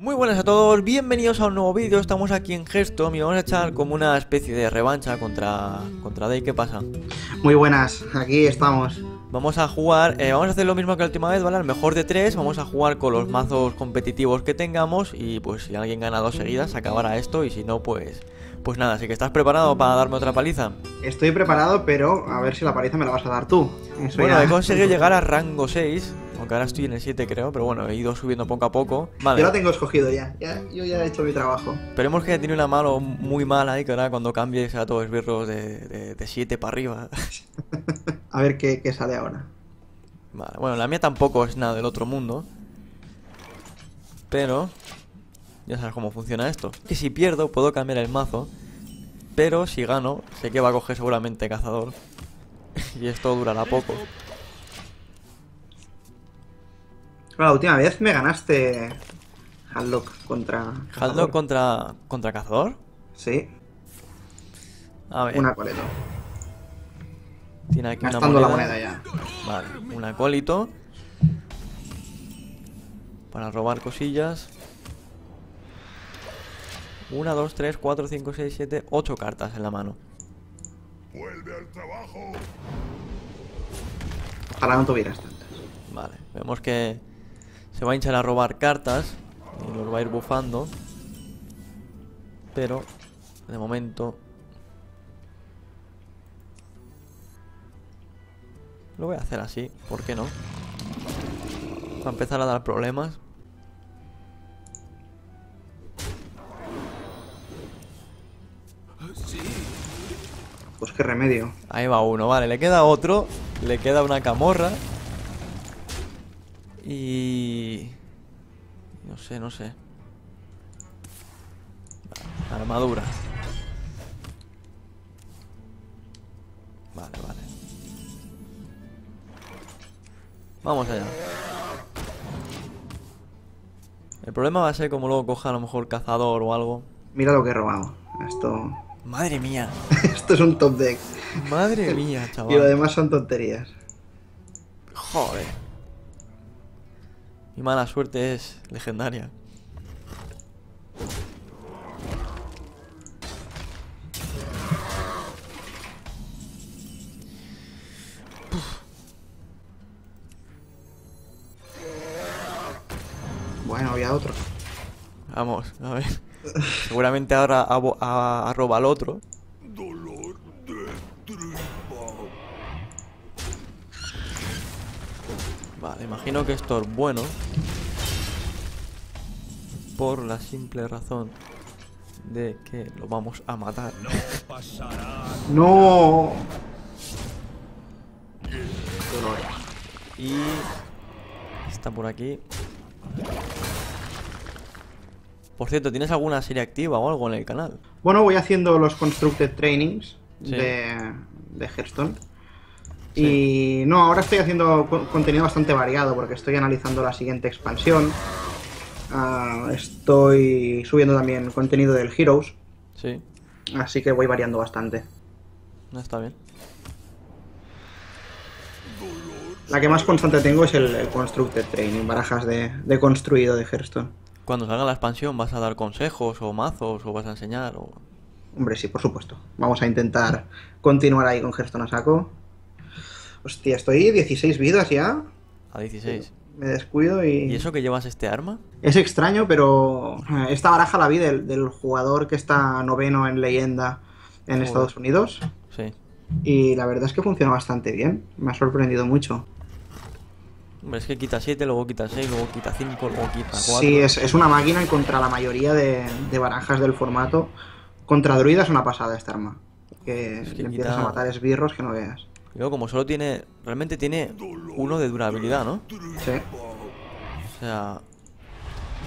Muy buenas a todos, bienvenidos a un nuevo vídeo, estamos aquí en Gesto y vamos a echar como una especie de revancha contra, contra Day, ¿qué pasa? Muy buenas, aquí estamos. Vamos a jugar, eh, vamos a hacer lo mismo que la última vez, ¿vale? Al mejor de tres, vamos a jugar con los mazos competitivos que tengamos y pues si alguien gana dos seguidas, se acabará esto y si no, pues... Pues nada, así que estás preparado para darme otra paliza. Estoy preparado, pero a ver si la paliza me la vas a dar tú. Eso bueno, ya... he conseguido llegar a rango 6, aunque ahora estoy en el 7 creo, pero bueno, he ido subiendo poco a poco. Vale. Yo la tengo escogido ya, ya yo ya he hecho mi trabajo. Esperemos que tiene una mano muy mala y que ahora cuando cambie sea todo esbirros de 7 para arriba. a ver qué, qué sale ahora. Vale, bueno, la mía tampoco es nada del otro mundo. Pero ya sabes cómo funciona esto. Que si pierdo puedo cambiar el mazo. Pero si gano, sé que va a coger seguramente cazador. y esto durará poco. La última vez me ganaste Haldok contra... ¿Haldok contra, contra cazador? Sí. A ver. Un acólito. Tiene aquí una moneda. la moneda ya. Vale, un acólito. Para robar cosillas. 1, 2, 3, 4, 5, 6, 7, 8 cartas en la mano. Vuelve al trabajo. Ojalá no tuvieras tantas. Vale, vemos que se va a hinchar a robar cartas y los va a ir bufando. Pero, de momento... Lo voy a hacer así, ¿por qué no? Va a empezar a dar problemas. Pues qué remedio. Ahí va uno, vale, le queda otro. Le queda una camorra. Y... No sé, no sé. armadura. Vale, vale. Vamos allá. El problema va a ser como luego coja a lo mejor cazador o algo. Mira lo que he robado. Esto Madre mía. Esto es un top deck. Madre mía, chaval. Y lo demás son tonterías. Joder. Mi mala suerte es legendaria. Bueno, había otro. Vamos, a ver. Seguramente ahora arroba al otro. Vale, imagino que esto es bueno. Por la simple razón de que lo vamos a matar. No. Y está por aquí. Por cierto, ¿tienes alguna serie activa o algo en el canal? Bueno, voy haciendo los Constructed Trainings de, de Hearthstone. Y no, ahora estoy haciendo contenido bastante variado porque estoy analizando la siguiente expansión. Ah, estoy subiendo también contenido del Heroes. Sí. Así que voy variando bastante. Está bien. La que más constante tengo es el, Constructed Training, barajas de, de construido de Hearthstone. Cuando salga la expansión, ¿vas a dar consejos o mazos o vas a enseñar? O... Hombre, sí, por supuesto. Vamos a intentar continuar ahí con Hearthstone a saco. Hostia, estoy 16 vidas ya. A 16. Me descuido y... ¿Y eso que llevas este arma? Es extraño, pero eh, esta baraja la vi del, jugador que está noveno en leyenda en Estados Unidos. Sí. Y la verdad es que funciona bastante bien. Me ha sorprendido mucho. Hombre, es que quita 7, luego quita 6, luego quita 5, luego quita 4. Sí, es, una máquina y contra la mayoría de, barajas del formato. Contra druida es una pasada esta arma. Que, empiezas a matar esbirros que no veas. Luego, como solo tiene. Realmente tiene uno de durabilidad, ¿no? Sí. O sea.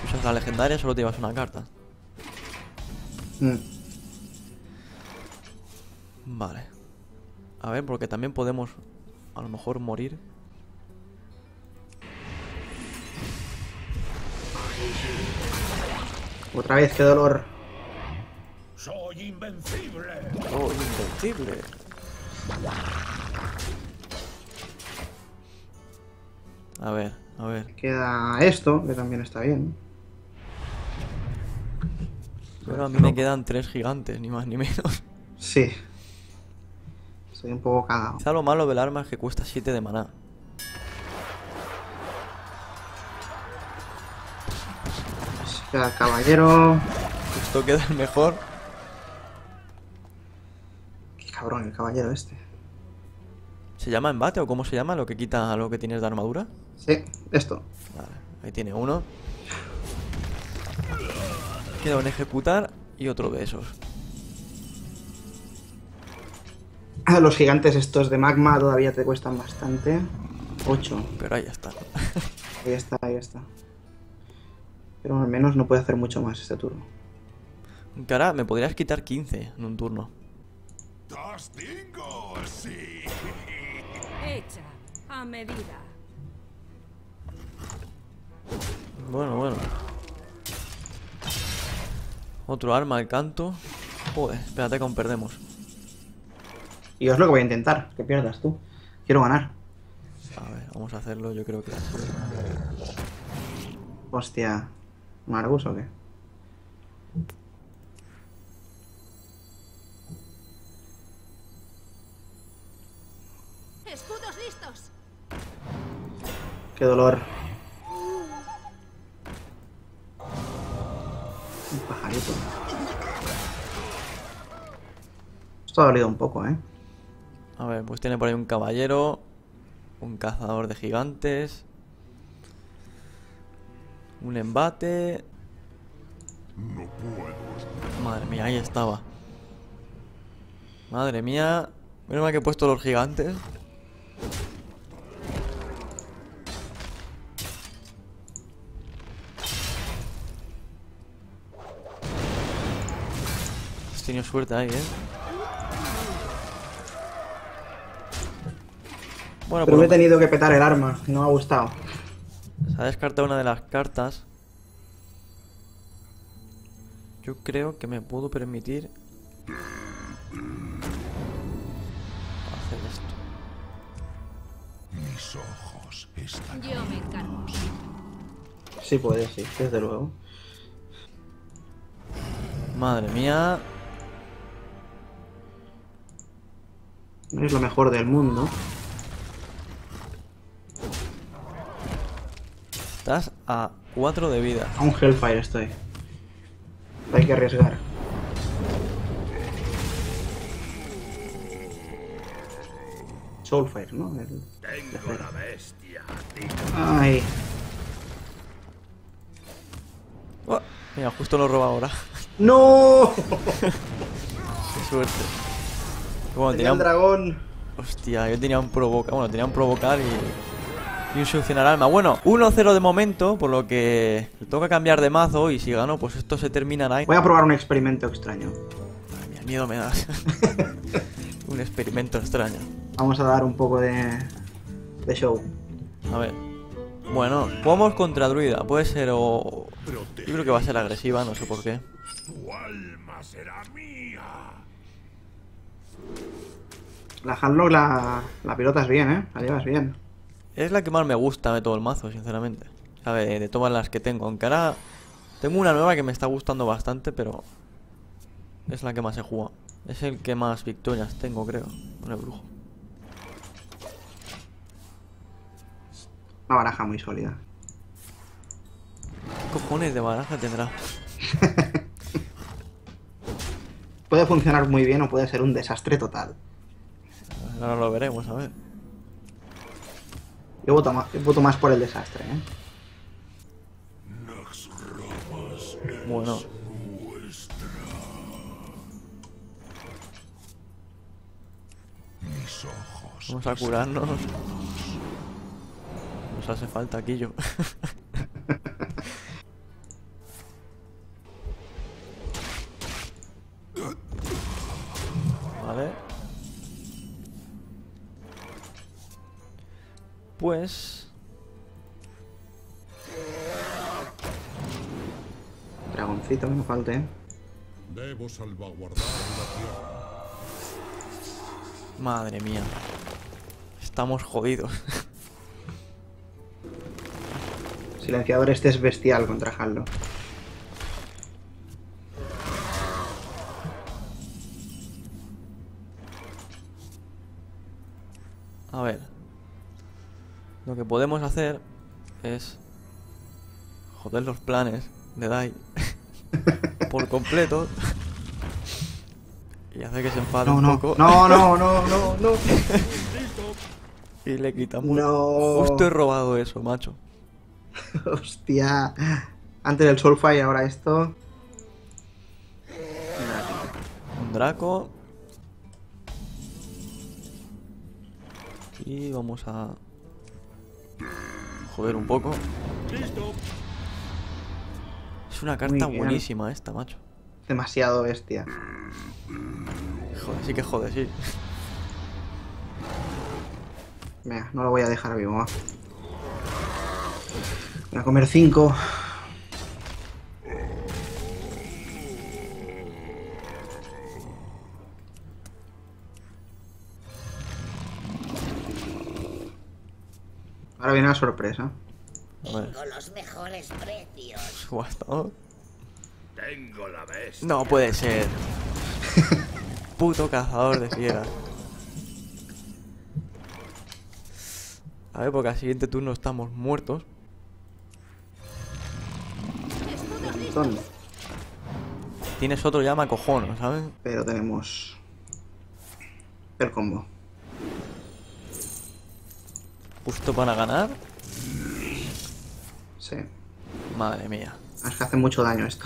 Si usas la legendaria, solo te llevas una carta. Mm. Vale. A ver, porque también podemos a lo mejor morir. Otra vez, qué dolor. Soy invencible. Soy invencible. A ver, a ver. Queda esto, que también está bien. Pero a mí me quedan tres gigantes, ni más ni menos. Sí. Estoy un poco cagado. Quizá lo malo del arma es que cuesta 7 de maná. Queda el caballero. Esto queda el mejor. Cabrón el caballero este. ¿Se llama embate o cómo se llama lo que quita lo que tienes de armadura? Sí, esto. Vale, ahí tiene uno. Queda un ejecutar y otro de esos. Los gigantes estos de magma todavía te cuestan bastante. 8. Pero ahí está. Ahí está, ahí está. Pero al menos no puede hacer mucho más este turno. Ahora me podrías quitar 15 en un turno. Das Dingo, sí. Hecha a medida. Bueno, bueno. Otro arma al canto. Joder, espérate que aún perdemos. Y es lo que voy a intentar, que pierdas tú. Quiero ganar. A ver, vamos a hacerlo, yo creo que... Hostia. ¿Margus o qué? Qué dolor. Un pajarito. Esto ha dolido un poco, ¿eh? A ver, pues tiene por ahí un caballero, un cazador de gigantes, un embate. No puedo. Madre mía, ahí estaba. Madre mía. Menos mal que he puesto los gigantes. Tenido suerte ahí, ¿eh? Bueno, Pero me he tenido que petar el arma. No me ha gustado. Se ha descartado una de las cartas. Yo creo que me puedo permitir hacer esto. Mis ojos están. Yo me encargo. Sí puede, sí, desde luego. Madre mía. No es lo mejor del mundo. Estás a 4 de vida. A un Hellfire estoy. Hay que arriesgar. Soulfire, ¿no? El- Tengo la bestia. Ay, Oh, mira, justo lo roba ahora. ¡No! Qué suerte. Bueno, Tenía tenía el un... dragón. Hostia, yo tenía un provocar. Bueno, tenía un provocar y. Y un solucionar alma. Bueno, 1-0 de momento, por lo que le toca cambiar de mazo. Y si gano, pues esto se terminará. Voy a probar un experimento extraño. Madre mía, miedo me das. un experimento extraño. Vamos a dar un poco de, de show. A ver. Bueno, jugamos contra druida. Puede ser o. Yo creo que va a ser agresiva, no sé por qué. Tu alma será mía. La Handlock la, la pilotas bien, ¿eh? La llevas bien. Es la que más me gusta de todo el mazo, sinceramente. A ver, de todas las que tengo. Aunque ahora tengo una nueva que me está gustando bastante, pero es la que más he jugado. Es el que más victorias tengo, creo, con el brujo. Una baraja muy sólida. ¿Qué cojones de baraja tendrá? Puede funcionar muy bien o puede ser un desastre total. Ahora lo veremos, a ver. Yo voto más, yo voto más por el desastre, ¿eh? Bueno, vamos a curarnos. Nos hace falta aquí yo. Pues... Dragoncito que no falte, ¿eh? Debo salvaguardar la tierra. Madre mía. Estamos jodidos. Silenciador este es bestial contra Haldo. Lo que podemos hacer es joder los planes de Dai por completo y hacer que se enfade No, un no, poco no, no, no, no, no. y le quitamos. No. Justo he robado eso, macho. Hostia. Antes del Soulfire, ahora esto. Un Draco. Y vamos a joder un poco. Es una carta buenísima esta, macho. Demasiado bestia. Joder, sí que jode, sí. Venga, no lo voy a dejar vivo. va. Voy a comer 5. Viene la sorpresa. Tengo los mejores precios. bestia. No puede ser. Puto cazador de fieras. A ver, porque al siguiente turno estamos muertos. Tienes otro llama cojono, ¿sabes? Pero tenemos el combo. Justo para ganar. Sí. Madre mía. Es que hace mucho daño esto.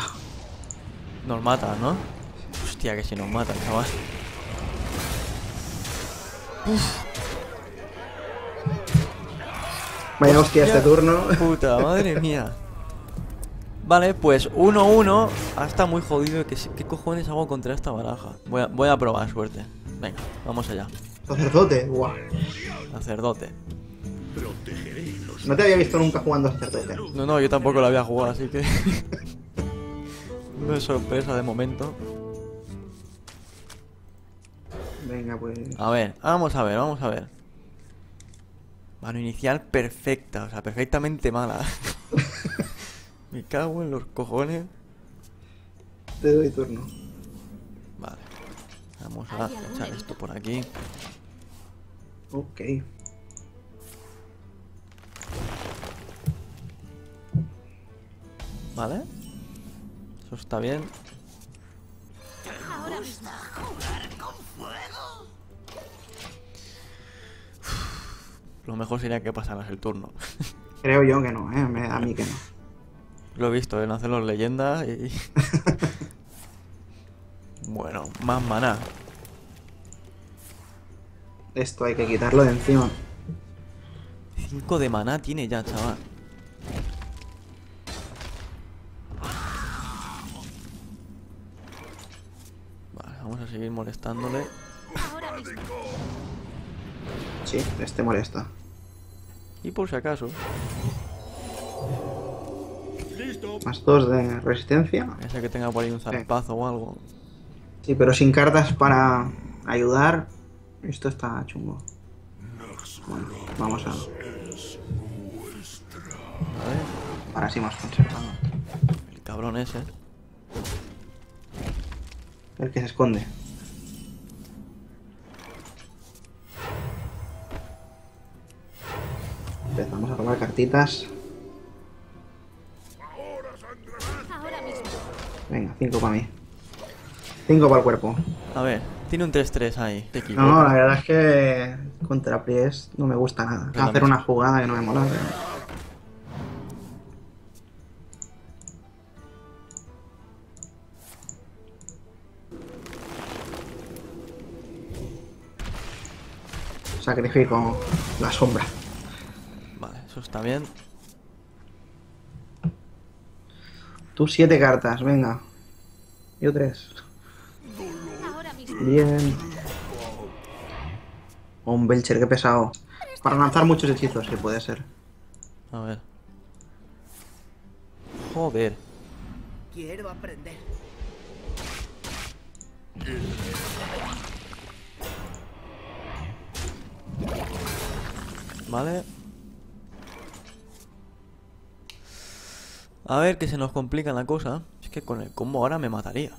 Nos mata, ¿no? Hostia, que si nos mata, chaval. Vaya hostia este turno. Puta, madre mía. Vale, pues 1-1. Ah, está muy jodido. ¿Qué, ¿Qué cojones hago contra esta baraja? Voy a, voy a probar suerte. Venga, vamos allá. Sacerdote, guau. Sacerdote. No te había visto nunca jugando sacerdote. No, no, yo tampoco lo había jugado, así que... no es sorpresa de momento. Venga, pues. A ver, vamos a ver, vamos a ver. Mano inicial perfecta, o sea, perfectamente mala. Me cago en los cojones. Te doy turno. Vale. Vamos a ¿Hay algún echar esto por aquí. Ok. Vale. Eso está bien. Ahora mismo. Lo mejor sería que pasaras el turno. Creo yo que no, ¿eh? Me- A mí que no. Lo he visto en hacer los leyendas y... bueno, más maná. Esto hay que quitarlo de encima. 5 de maná tiene ya, chaval. Seguir molestándole. Sí, este molesta. Y por si acaso. Más dos de resistencia. ese que tenga por ahí un zarpazo o algo. Sí, pero sin cartas para ayudar. Esto está chungo. Bueno, vamos a. A ver, Ahora sí más conservado. el cabrón ese. El que se esconde. Cartitas. Venga, 5 para mí. 5 para el cuerpo. A ver, tiene un 3-3 ahí. Te equivoco. No, la verdad es que contra Priest no me gusta nada. Yo Hacer una jugada que no me mola. pero- Sacrifico la sombra. Bien. Tú siete cartas, venga. Yo tres. Bien. Oh, un Belcher, qué pesado. Para lanzar muchos hechizos, que puede ser. A ver. Joder. Quiero aprender. Vale. A ver, que se nos complica la cosa. Es que con el combo ahora me mataría.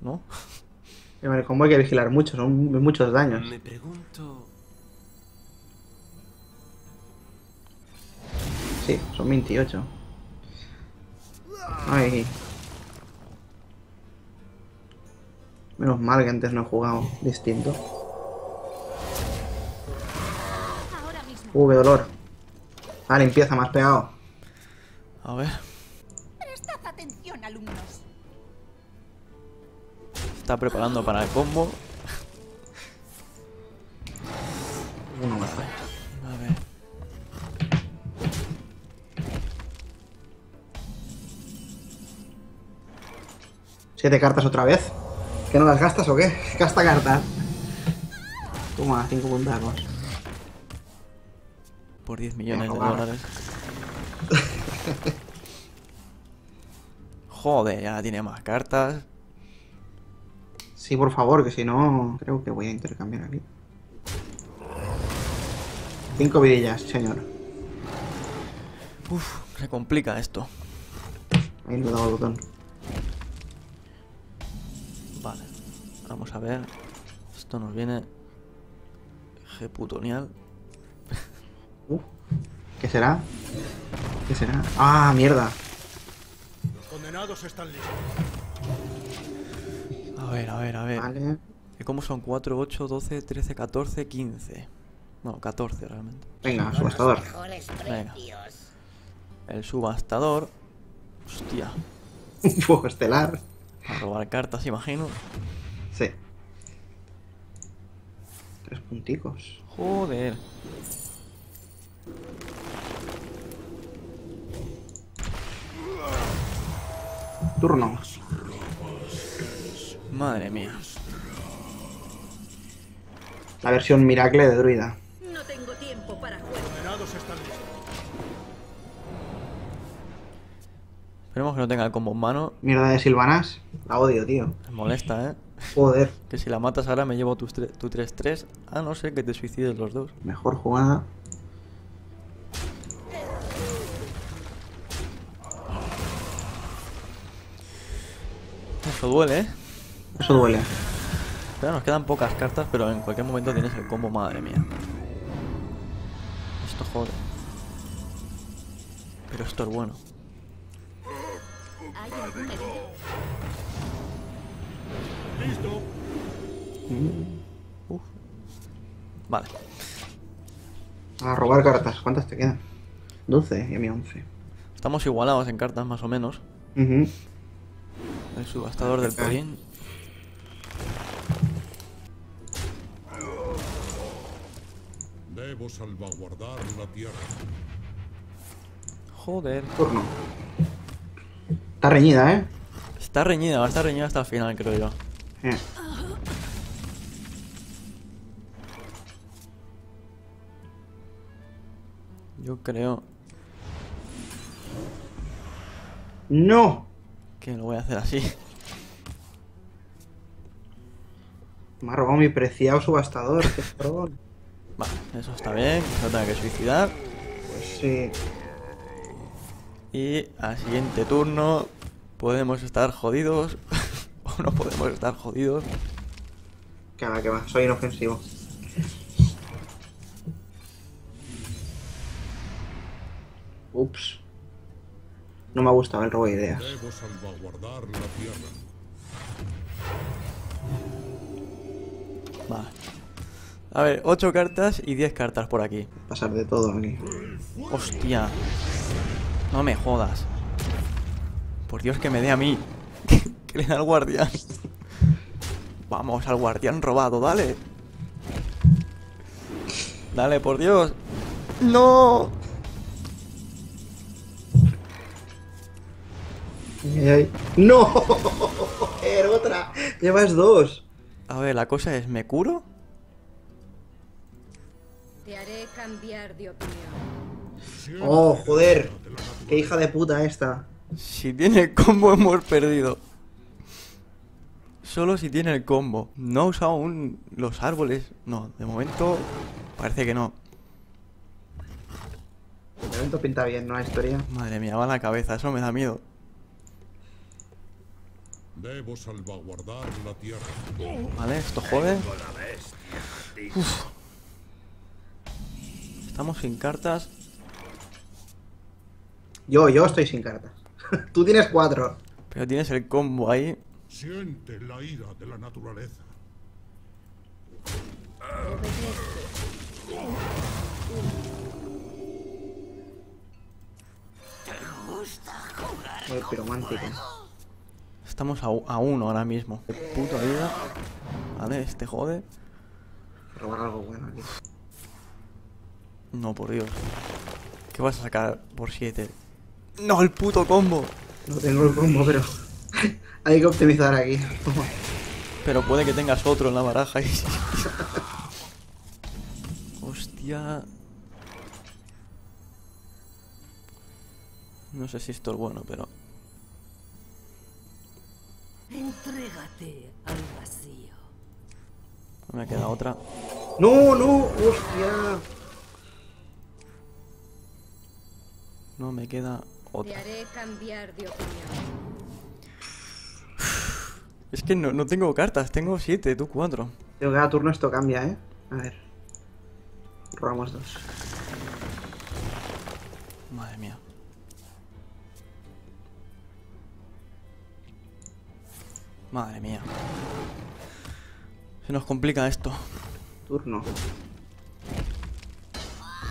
¿No? En el combo hay que vigilar mucho, son muchos daños. Me pregunto... Sí, son 28. Ay. Menos mal que antes no he jugado distinto. Uh, qué dolor. Ah, limpieza, más pegado. A ver. Prestad atención, alumnos. Está preparando para el combo. Uno mejor. A ver. ¿Siete cartas otra vez? ¿Que no las gastas o qué? Gasta cartas. Toma, cinco puntacos. Por 10 millones de dólares. Joder, ya tiene más cartas. Sí, por favor, que si no, creo que voy a intercambiar aquí. Cinco vidillas, señor. Uf, se complica esto. Ahí le he dado el botón. Vale. Vamos a ver. Esto nos viene. G-putonial. Uh, ¿Qué será? ¿Qué será? ¡Ah, mierda! Los condenados están listos. A ver, a ver, a ver. Vale. ¿Y cómo son? 4, 8, 12, 13, 14, 15. No, 14 realmente. Venga, subastador. Venga. El subastador. Hostia. Fuego estelar. A robar cartas, imagino. Sí. Tres punticos. Joder. Turno. Madre mía. La versión Miracle de Druida. No tengo tiempo para. Esperemos que no tenga el combo en mano. Mierda de Silvanas. La odio, tío. Me molesta, ¿eh? Joder. Que si la matas ahora me llevo tu 3-3. A no ser que te suicides los dos. Mejor jugada. Eso duele, ¿eh? Eso duele. Pero nos quedan pocas cartas, pero en cualquier momento tienes el combo, madre mía. Esto jode. Pero esto es bueno. Listo. Vale. A robar cartas. ¿Cuántas te quedan? 12 y a mí 11. Estamos igualados en cartas, más o menos. Ujú. El subastador del Polín. Debo salvaguardar la tierra. Joder. Turno. Está reñida, ¿eh? Está reñida, va a estar reñida hasta el final, creo yo. Eh. Yo creo ¡No! Que lo voy a hacer así. Me ha robado mi preciado subastador. Qué cabrón. Vale, eso está bien, que se tenga que suicidar. Pues sí. Y al siguiente turno podemos estar jodidos. o no podemos estar jodidos. Que va, que va. Soy inofensivo. Ups. No me ha gustado el robo de ideas. Debo salvaguardar la tierra. Vale. A ver, 8 cartas y 10 cartas por aquí. Pasar de todo aquí. Hostia. No me jodas. Por Dios que me dé a mí. que le da al guardián. Vamos, al guardián robado, dale. Dale, por Dios. No. Ay, ay. ¡No! Era otra. Llevas dos. A ver, la cosa es, ¿me curo? Te haré cambiar de opinión. Oh, joder. Qué hija de puta esta. Si tiene el combo hemos perdido. Solo si tiene el combo. No ha usado aún los árboles. No, de momento parece que no. De momento pinta bien, ¿no? La historia. Madre mía, va la cabeza, eso me da miedo. Debo salvaguardar la tierra. Vale, esto jode. Uf. Estamos sin cartas. Yo, yo estoy sin cartas. Tú tienes cuatro. Pero tienes el combo ahí. Siente la ira de la naturaleza. El piromántico. Estamos a, uno ahora mismo. Qué puta vida. Vale, este jode. Robar algo bueno aquí. No, por Dios. ¿Qué vas a sacar por 7? No, el puto combo. No tengo el combo, pero hay que optimizar aquí. Pero puede que tengas otro en la baraja. y- Hostia. No sé si esto es bueno, pero... Entrégate al vacío. No me queda otra. No, no, hostia. No me queda Te otra. haré cambiar de opinión. Es que no, no tengo cartas, tengo 7, tú 4. Creo que cada turno esto cambia, ¿eh? A ver. Robamos dos. Madre mía. Madre mía. Se nos complica esto. Turno.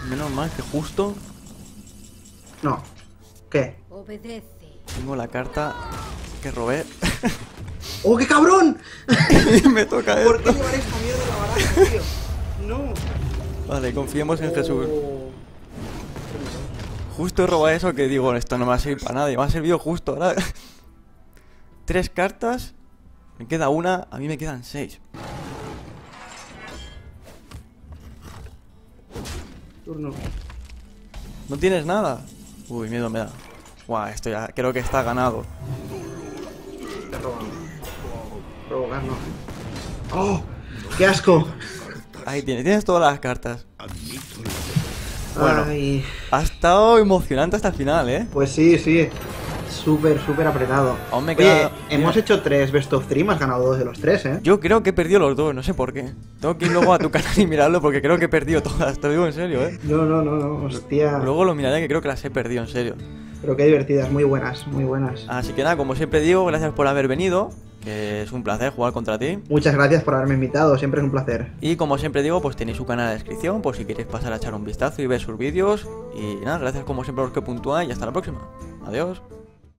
Menos mal que justo No. ¿Qué? Obedece. tengo la carta que robé. ¡Oh, qué cabrón! me toca ¿Por qué esto. llevar esta mierda a la baraja, tío? No. Vale, confiemos en Jesús. Oh. Justo roba eso que digo, esto no me va a servir para nada. Y me ha servido justo ahora. Tres cartas. Me queda una, a mí me quedan seis. Turno. ¿No tienes nada? Uy, miedo me da. Guau, esto ya creo que está ganado. Te roban. Provocar, no. ¡Oh! ¡Qué asco! Ahí tienes, tienes todas las cartas. Bueno. Ay. Ha estado emocionante hasta el final, ¿eh? Pues sí, sí. Súper, súper apretado. Aún me Oye, queda- hemos mira. hecho tres best of three, has ganado dos de los tres, ¿eh? Yo creo que he perdido los dos, no sé por qué. Tengo que ir luego a tu canal y mirarlo porque creo que he perdido todas, te lo digo en serio, ¿eh? No, no, no, no, hostia. Luego lo miraré que creo que las he perdido, en serio. Pero qué divertidas, muy buenas, muy buenas. Así que nada, como siempre digo, gracias por haber venido, que es un placer jugar contra ti. Muchas gracias por haberme invitado, siempre es un placer. Y como siempre digo, pues tenéis su canal en la descripción por si queréis pasar a echar un vistazo y ver sus vídeos. Y nada, gracias como siempre a los que puntúan y hasta la próxima. Adiós.